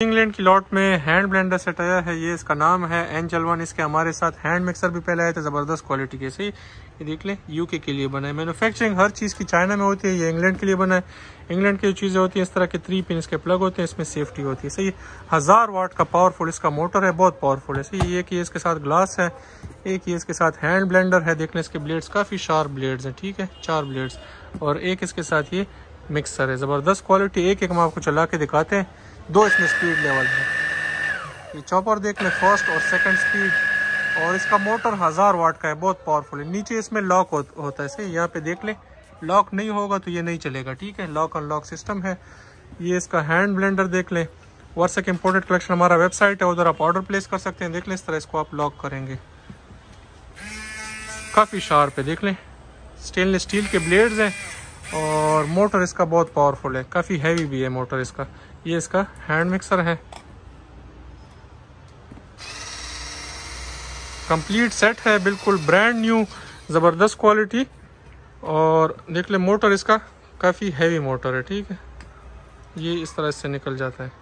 England की lot में hand blender set आया है, ये इसका नाम है एंजल वन इसके हमारे साथ हैंड मिक्सर भी पहले आए थे, ज़बरदस्त क्वालिटी के सही ये देख लें यूके के लिए बना है मैनुफैक्चरिंग हर चीज़ की चाइना में होती है, ये इंग्लैंड के लिए बना है इंग्लैंड की जो चीज़ें होती हैं, इस तरह के थ्री पिन इसके प्लग होते हैं, इसमें सेफ्टी होती है। सही, हज़ार वाट का पावरफुल इसका मोटर है, बहुत पावरफुल है। सही, ये इसके साथ ग्लास है, एक ये इसके साथ हैंड ब्लेंडर है। देख लें, इसके ब्लेड्स काफ़ी शार्प ब्लेड्स हैं, ठीक है? चार ब्लेड्स और एक इसके साथ ये मिक्सर है। ज़बरदस्त क्वालिटी एक एक हम आपको चला के दिखाते हैं। दो इसमें स्पीड लेवल है। ये चॉपर देख लें फ़र्स्ट और सेकंड स्पीड और इसका मोटर हज़ार वाट का है बहुत पावरफुल है। नीचे इसमें लॉक हो, होता है सही? यहाँ पे देख लें लॉक नहीं होगा तो ये नहीं चलेगा ठीक है? लॉक अनलॉक सिस्टम है। ये इसका हैंड ब्लेंडर देख लें। वर्सक इम्पोर्टेड कलेक्शन हमारा वेबसाइट है उधर आप ऑर्डर प्लेस कर सकते हैं। देख लें इस तरह इसको आप लॉक करेंगे। काफ़ी शार्प है देख लें। स्टेनलेस स्टील के ब्लेड्स हैं। और मोटर इसका बहुत पावरफुल है। काफ़ी हैवी भी है मोटर इसका। ये इसका हैंड मिक्सर है। कंप्लीट सेट है, बिल्कुल ब्रांड न्यू ज़बरदस्त क्वालिटी और देख ले, मोटर इसका काफ़ी हैवी मोटर है, ठीक है? ये इस तरह से निकल जाता है।